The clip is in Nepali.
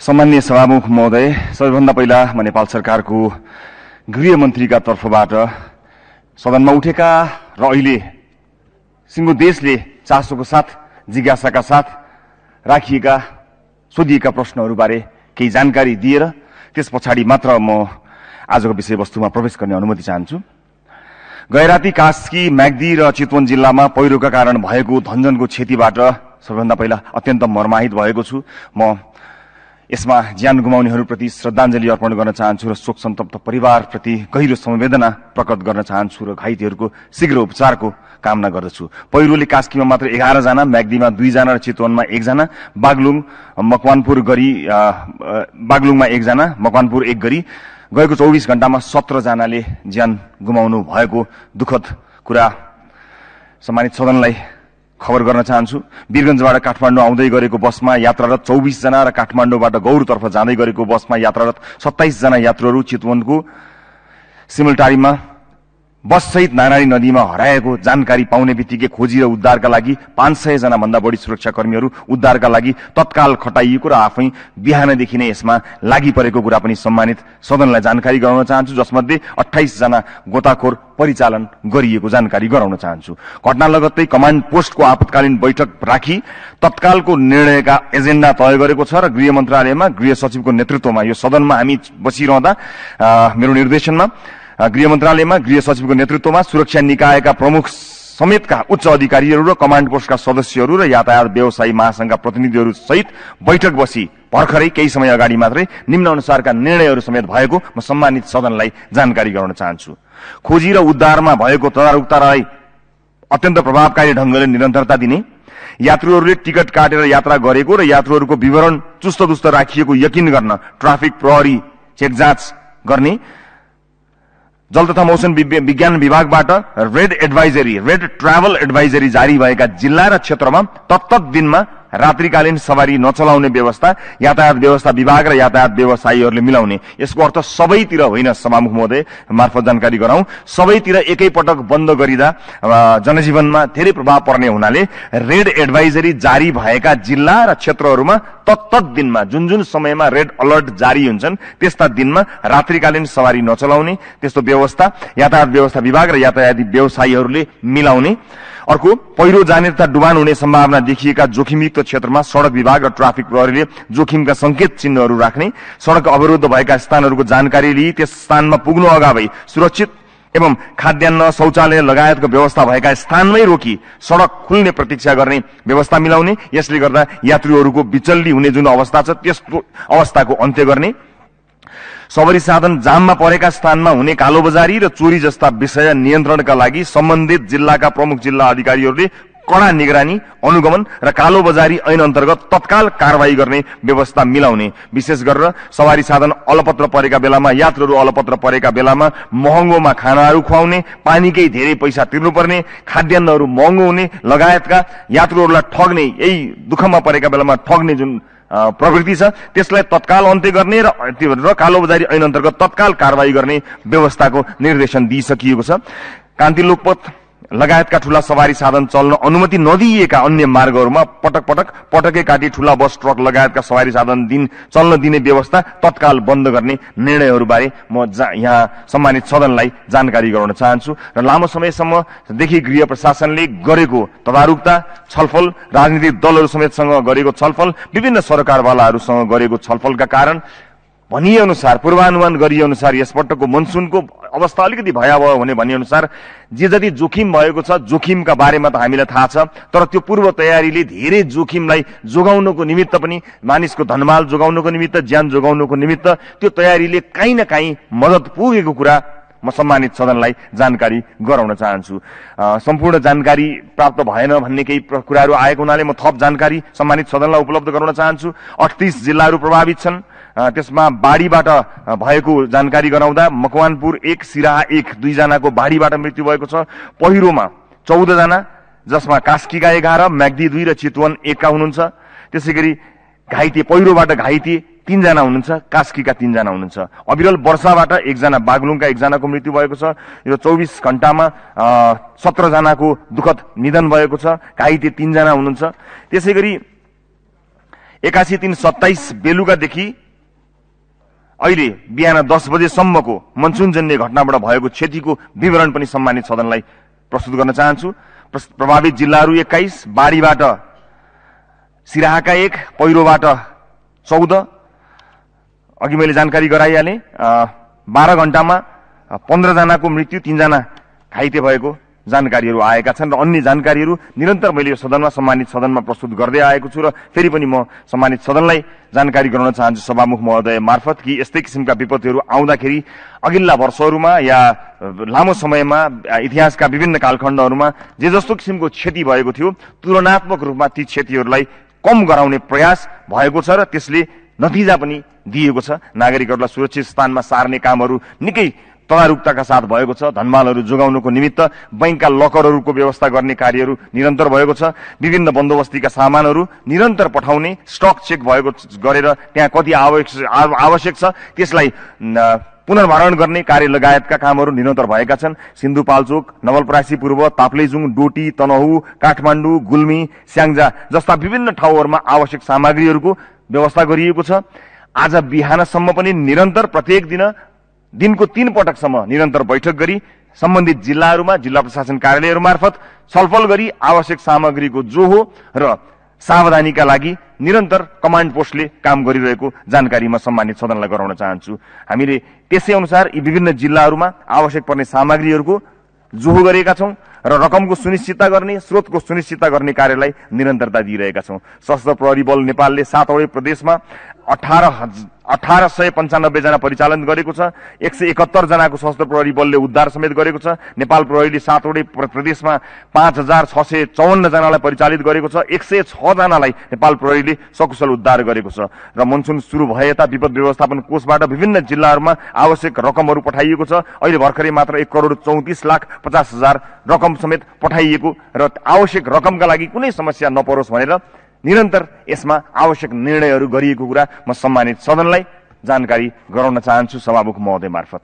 सम्मान्य सभामुख महोदय सबैभन्दा पहिला म नेपाल सरकारको गृहमन्त्रीका तर्फबाट सदनमा उठेका र अहिले सिङ्गो देशले चासोको साथ जिज्ञासाका साथ राखिएका सोधिएका प्रश्नहरूबारे केही जानकारी दिएर त्यस पछाडि मात्र म आजको विषयवस्तुमा प्रवेश गर्ने अनुमति चाहन्छु। गैराती कास्की म्याग्दी र चितवन जिल्लामा पहिरोका कारण भएको धनजनको क्षतिबाट सबैभन्दा पहिला अत्यन्त मर्माहित भएको छु। म यसमा ज्यान गुमाउनेहरूप्रति श्रद्धाञ्जली अर्पण गर्न चाहन्छु र शोक सन्तप्त परिवारप्रति गहिरो संवेदना प्रकट गर्न चाहन्छु र घाइतेहरूको शीघ्र उपचारको कामना गर्दछु। पहिरोले कास्कीमा मात्र एघारजना म्याग्दीमा दुईजना र चितवनमा एकजना बागलुङ मकवानपुर गरी बागलुङमा एकजना मकवानपुर एक गरी गएको चौबिस घण्टामा सत्रजनाले ज्यान गुमाउनु भएको दुःखद कुरा सम्मानित सदनलाई खबर गर्न चाहन्छु। वीरगंजबाट काठमाडौँ आउँदै गरेको बसमा यात्रारत चौबिसजना र काठमाडौँबाट गौरतर्फ जाँदै गरेको बसमा यात्रारत सत्ताइसजना यात्रुहरू चितवनको सिमलटारीमा बससहित नारायणी नदीमा हराएको जानकारी पाउने बित्तिकै खोजी र उद्धारका लागि पाँच सय जना भन्दा बढी सुरक्षाकर्मीहरू उद्धारका लागि तत्काल खटाइएको र आफै बिहानदेखि नै यसमा लागि परेको कुरा पनि सम्मानित सदनलाई जानकारी गराउन चाहन्छु जसमध्ये अठाइस जना गोताखोर परिचालन गरिएको जानकारी गराउन चाहन्छु। घटना लगत्तै कमान्ड पोस्टको आपतकालीन बैठक राखी तत्कालको निर्णयका एजेन्डा तय गरेको छ र गृह मन्त्रालयमा गृह सचिवको नेतृत्वमा यो सदनमा हामी बसिरहँदा मेरो निर्देशनमा गृह मन्त्रालयमा गृह सचिवको नेतृत्वमा सुरक्षा निकायका प्रमुख समेतका उच्च अधिकारीहरू र कमान्ड पोस्टका सदस्यहरू र यातायात व्यवसायी महासंघका प्रतिनिधिहरू सहित बैठक बसी भर्खरै केही समय अगाडि मात्रै निम्न अनुसारका निर्णयहरू समेत भएको म सम्मानित सदनलाई जानकारी गराउन चाहन्छु। खोजी र उद्धारमा भएको तदारुकतालाई अत्यन्त प्रभावकारी ढंगले निरन्तरता दिने यात्रुहरूले टिकट काटेर यात्रा गरेको र यात्रुहरूको विवरण चुस्त दुस्त राखिएको यकिन गर्न ट्राफिक प्रहरी चेक जाँच गर्ने जल तथा मौसम विज्ञान विभाग red advisory red travel advisory जारी भएका जिला र क्षेत्रमा तत्त रात्रिकालीन सवारी नचलाउने व्यवस्था यातायात व्यवस्था विभाग र यातायात व्यवसायीहरूले मिलाउने। यसको अर्थ सबैतिर होइन सभामुख महोदय मार्फत जानकारी गराउँ। सबैतिर एकैपटक बन्द गरिँदा जनजीवनमा धेरै प्रभाव पर्ने हुनाले रेड एडभाइजरी जारी भएका जिल्ला र क्षेत्रहरूमा तत्त दिनमा जुन जुन समयमा रेड अलर्ट जारी हुन्छन् त्यस्ता दिनमा रात्रिकालीन सवारी नचलाउने त्यस्तो व्यवस्था यातायात व्यवस्था विभाग र यातायाती व्यवसायीहरूले मिलाउने। अर्को पहिरो जाने तथा डुबान हुने सम्भावना देखिएका जोखिमयुक्त क्षेत्रमा सड़क विभाग र ट्राफिक प्रहरीले जोखिमका संकेत चिन्हहरू राख्ने सड़क अवरुद्ध भएका स्थानहरूको जानकारी लिई त्यस स्थानमा पुग्नु अगावै सुरक्षित एवं खाद्यान्न शौचालय लगायतको व्यवस्था भएका स्थानमै रोकी सड़क खुल्ने प्रतीक्षा गर्ने व्यवस्था मिलाउने यसले गर्दा यात्रीहरूको विचल्ली हुने जुन अवस्था छ त्यस्तो अवस्थाको अन्त्य गर्ने। सवारी साधन जाममा परेका स्थानमा हुने कालोबजारी र चोरी जस्ता विषय नियन्त्रणका लागि सम्बन्धित जिल्लाका प्रमुख जिल्ला अधिकारीहरूले कड़ा निगरानी अनुगमन र कालोबजारी ऐन अन्तर्गत तत्काल कारवाही गर्ने व्यवस्था मिलाउने। विशेष गरेर सवारी साधन अलपत्र परेका बेलामा यात्रुहरू अलपत्र परेका बेलामा महँगोमा खानाहरू खुवाउने पानीकै धेरै पैसा तिर्नुपर्ने खाद्यान्नहरू महँगो हुने लगायतका यात्रुहरूलाई ठग्ने यही दुःखमा परेका बेलामा ठग्ने जुन प्रवृत्ति छ। त्यसलाई तत्काल अन्त्य गर्ने र त्यो र कालोबजारी ऐन अन्तर्गत तत्काल कारवाही गर्ने व्यवस्थाको निर्देशन दिइसकिएको छ। कान्ति लोकपथ लगायतका ठूला सवारी साधन चल्न अनुमति नदिइएका अन्य मार्गहरूमा पटक पटक पटकै काटी ठूला बस, ट्रक लगायतका सवारी साधन दिन, चल्न दिने व्यवस्था तत्काल बंद गर्ने निर्णयहरूबारे म यहाँ सम्मानित सदनलाई जानकारी गराउन चाहन्छु र लामो समयसम्मदेखि गृह प्रशासनले गरेको तदारुकता, छलफल, राजनीतिक दलहरू समेतसँग छलफल, विभिन्न सरकारवालाहरूसँग गरेको छलफलका कारण भनिए अनुसार पूर्वानुमान गरिए अनुसार यसपटकको मनसुनको अवस्था अलिकति भयावह हुने भनिए अनुसार जे जति जोखिम भएको छ जोखिमका बारेमा त हामीलाई थाहा छ तर त्यो पूर्व तयारीले धेरै जोखिमलाई जोगाउनको निमित्त पनि मानिसको धनमाल जोगाउनको निमित्त ज्यान जोगाउनको निमित्त त्यो तयारीले काहीँ न काहीँ मद्दत पुगेको कुरा म सम्मानित सदनलाई जानकारी गराउन चाहन्छु। सम्पूर्ण जानकारी प्राप्त भएन भन्ने केही कुराहरू आएको हुनाले म थप जानकारी सम्मानित सदनलाई उपलब्ध गराउन चाहन्छु। अठतिस जिल्लाहरू प्रभावित छन्। त्यसमा बाढीबाट भएको जानकारी गराउँदा मकवानपुर एक सिराहा एक दुईजनाको बाढीबाट मृत्यु भएको छ। पहिरोमा चौधजना जसमा कास्कीका एघार म्याग्दी दुई र चितवन एकका हुनुहुन्छ। त्यसै गरी घाइते पहिरोबाट घाइते तीनजना हुनुहुन्छ कास्कीका तीनजना हुनुहुन्छ। अविरल वर्षाबाट एकजना बागलुङका एकजनाको मृत्यु भएको छ यो चौबिस घण्टामा सत्रजनाको दुःखद निधन भएको छ घाइते तीनजना हुनुहुन्छ। त्यसै गरी एकासी तिन सत्ताइस बेलुकादेखि अहिले बिहान दस बजेसम्मको मनसुनजन्य घटनाबाट भएको क्षतिको विवरण पनि सम्मानित सदनलाई प्रस्तुत गर्न चाहन्छु। प्रभावित जिल्लाहरू एक्काइस बाढीबाट सिराहाका एक पहिरोबाट चौध। अघि मैले जानकारी गराइहालेँ। बाह्र घण्टामा पन्ध्रजनाको मृत्यु तिनजना घाइते भएको जानकारीहरू आएका छन् र अन्य जानकारीहरू निरन्तर मैले यो सदनमा सम्मानित सदनमा प्रस्तुत गर्दै आएको छु र फेरि पनि म सम्मानित सदनलाई जानकारी गराउन चाहन्छु सभामुख महोदय मार्फत कि यस्तै किसिमका विपत्तिहरू आउँदाखेरि अघिल्ला वर्षहरूमा या लामो समयमा इतिहासका विभिन्न कालखण्डहरूमा जे जस्तो किसिमको क्षति भएको थियो तुलनात्मक रूपमा ती क्षतिहरूलाई कम गराउने प्रयास भएको छ र त्यसले नतिजा पनि दिएको छ। नागरिकहरूलाई सुरक्षित स्थानमा सार्ने कामहरू निकै तदारुकताका साथ भएको छ धनमालहरू जोगाउनुको निमित्त बैंकका लकरहरूको व्यवस्था गर्ने कार्यहरू निरन्तर भएको छ। विभिन्न बन्दोबस्तीका सामानहरू निरन्तर पठाउने स्टक चेक भएको गरेर त्यहाँ कति आवश्यक आव- आवश्यक छ त्यसलाई पुनर्भरण गर्ने कार्य लगायतका कामहरू निरन्तर भएका छन्। सिन्धुपाल्चोक नवलपरासी पूर्व ताप्लेजुङ डोटी तनहु काठमाडौँ गुल्मी स्याङ्जा जस्ता विभिन्न ठाउँहरूमा आवश्यक सामग्रीहरूको व्यवस्था गरिएको छ। आज बिहानसम्म पनि निरन्तर प्रत्येक दिन दिनको तीन पटकसम्म निरन्तर बैठक गरी सम्बन्धित जिल्लाहरूमा जिल्ला प्रशासन कार्यालयहरू मार्फत छलफल गरी आवश्यक सामग्रीको जो हो र सावधानीका लागि निरन्तर कमान्ड पोस्टले काम गरिरहेको जानकारी म सम्मानित सदनलाई गराउन चाहन्छु। हामीले त्यसै अनुसार यी विभिन्न जिल्लाहरूमा आवश्यक पर्ने सामग्रीहरूको जोहो गरेका छौं र रकमको सुनिश्चितता गर्ने स्रोतको सुनिश्चितता गर्ने कार्यलाई निरन्तरता दिइरहेका छौं। सशस्त्र प्रहरी बल नेपालले सातवटै प्रदेशमा अठार अठार सय पन्चानब्बे जना परिचालन गरेको छ एक सय एकात्तर जनाको सशस्त्र प्रहरी बलले उद्धार समेत गरेको छ। नेपाल प्रहरीले सातवटै प्र- प्रदेशमा पाँच हजार छ सय चौवन्न जनालाई परिचालित गरेको छ। एक सय छ जनालाई नेपाल प्रहरीले सकुशल उद्धार गरेको छ। र मनसुन सुरु भए यता विपद व्यवस्थापन कोषबाट विभिन्न जिल्लाहरूमा आवश्यक रकमहरू पठाइएको छ। अहिले भर्खरै मात्र एक करोड चौतिस लाख पचास हजार रकम समेत पठाइएको र आवश्यक रकमका लागि कुनै समस्या नपरोस् भनेर निरन्तर यसमा आवश्यक निर्णयहरू गरिएको कुरा म सम्मानित सदनलाई जानकारी गराउन चाहन्छु सभामुख महोदय मार्फत।